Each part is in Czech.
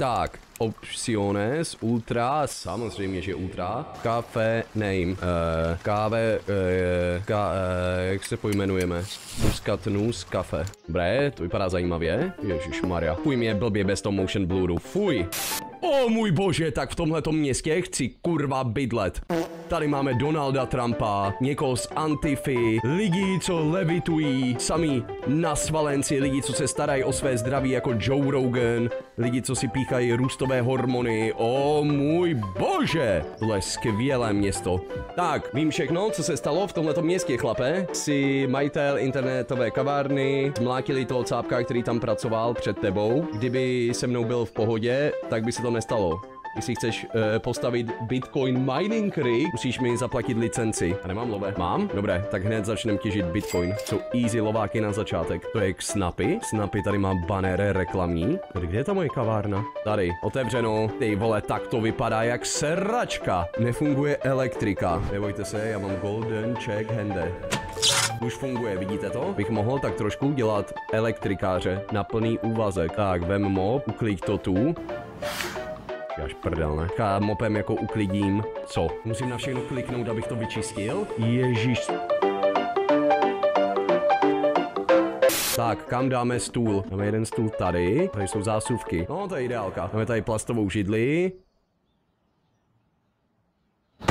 Tak, opciones, ultra, samozřejmě, že ultra. Kafe, name, uh, káve, uh, ka, uh, jak se pojmenujeme? Muscat nus, kafe. Dobré, to vypadá zajímavě. Ježíš Maria. Fuj mě blbě bez toho motion bluru. Fuj. O můj bože, tak v tomhletom městě chci kurva bydlet. Tady máme Donalda Trumpa, někoho z Antify, lidi, co levitují, sami nasvalenci, lidi, co se starají o své zdraví jako Joe Rogan, lidi, co si píchají růstové hormony. O můj bože, tohle skvělé město. Tak, vím všechno, co se stalo v tomhletom městě, chlape. Si majitel internetové kavárny, zmlátili toho cápka, který tam pracoval před tebou. Kdyby se mnou byl v pohodě, tak by se to nestalo. Jestli chceš uh, postavit Bitcoin mining rig, musíš mi zaplatit licenci. A nemám love. Mám? Dobré, tak hned začneme těžit Bitcoin. Jsou easy lováky na začátek. To je k Snappy. Snappy tady má banner reklamní. Kde je ta moje kavárna? Tady, otevřeno. Ty vole, tak to vypadá jak seračka. Nefunguje elektrika. Nebojte se, já mám golden check hande. Už funguje, vidíte to? Bych mohl tak trošku dělat elektrikáře na plný úvazek. Tak, vem mob, uklik to tu. Až prdel, ne? Já mopem jako uklidím. Co? Musím na všechno kliknout, abych to vyčistil? Ježíš. Tak, kam dáme stůl? Máme jeden stůl tady, tady jsou zásuvky. No, to je ideálka. Máme tady plastovou židli,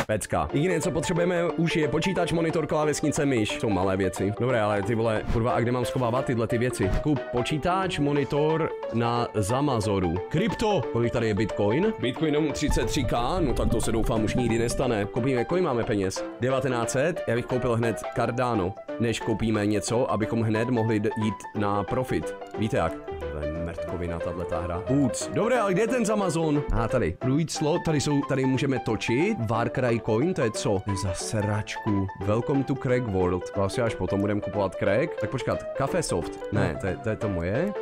Pecka. Jediné, co potřebujeme už je počítač, monitor, klávesnice, myš. Jsou malé věci. Dobré, ale ty vole, kurva, a kde mám schovávat tyhle ty věci? Kup počítač, monitor na Zamazoru. Krypto! Kolik tady je Bitcoin? Bitcoin 33k, no tak to se doufám už nikdy nestane. Koupíme, kolik máme peněz? 1900, já bych koupil hned Cardano, než koupíme něco, abychom hned mohli jít na profit. Víte jak? Mrtkovina, tato hra. Boots. Dobré, ale kde je ten z Amazon? A tady. Fluid slot, tady jsou, tady můžeme točit. Warcry coin, to je co? To je za sračku. Welcome to Craig World. To asi až potom budeme kupovat Craig. Tak počkat, Cafe Soft. Ne, to je, to je to moje.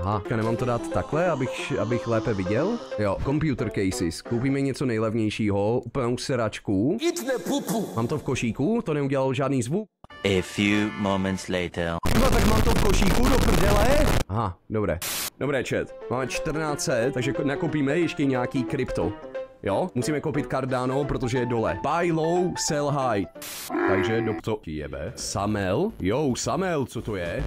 Aha, nemám to dát takhle, abych, abych lépe viděl? Jo, computer cases. Koupíme něco nejlevnějšího, úplnou seračku. Mám to v košíku, to neudělal žádný zvuk. A few moments later. No tak mám to v košíku do prdele. Aha, dobré. Dobré, chat. Máme 1400, takže nakoupíme ještě nějaký krypto. Jo, musíme koupit Cardano, protože je dole. Buy low, sell high. Takže do co jebe? Samel? Jo, Samel, co to je?